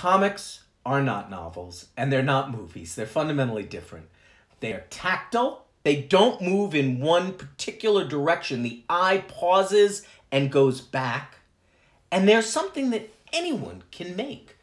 Comics are not novels and they're not movies. They're fundamentally different. They are tactile. They don't move in one particular direction. The eye pauses and goes back. And they're something that anyone can make.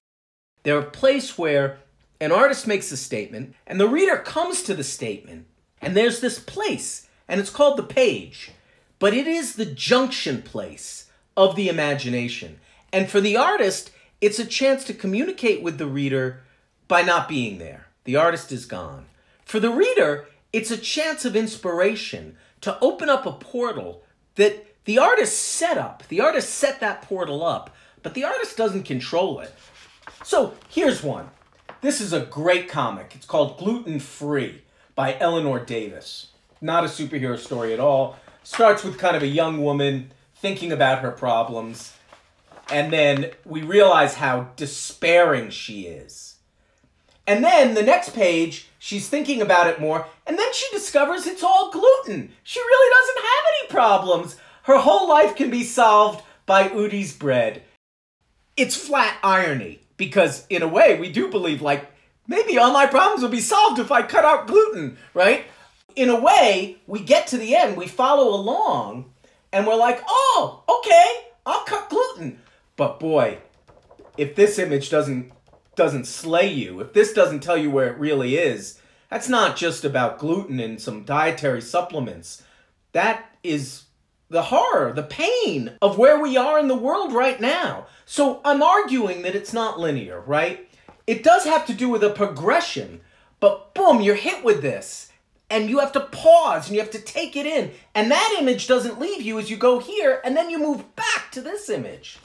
They're a place where an artist makes a statement and the reader comes to the statement. And there's this place, and it's called the page. But it is the junction place of the imagination. And for the artist, it's a chance to communicate with the reader by not being there. The artist is gone. For the reader, it's a chance of inspiration to open up a portal that the artist set up. The artist set that portal up, but the artist doesn't control it. So here's one. This is a great comic. It's called Gluten Free by Eleanor Davis. Not a superhero story at all. Starts with kind of a young woman thinking about her problems and then we realize how despairing she is. And then the next page, she's thinking about it more, and then she discovers it's all gluten. She really doesn't have any problems. Her whole life can be solved by Udi's bread. It's flat irony, because in a way, we do believe, like, maybe all my problems will be solved if I cut out gluten, right? In a way, we get to the end, we follow along, and we're like, oh, okay. But boy, if this image doesn't doesn't slay you, if this doesn't tell you where it really is, that's not just about gluten and some dietary supplements. That is the horror, the pain of where we are in the world right now. So I'm arguing that it's not linear, right? It does have to do with a progression, but boom, you're hit with this. And you have to pause and you have to take it in. And that image doesn't leave you as you go here, and then you move to this image.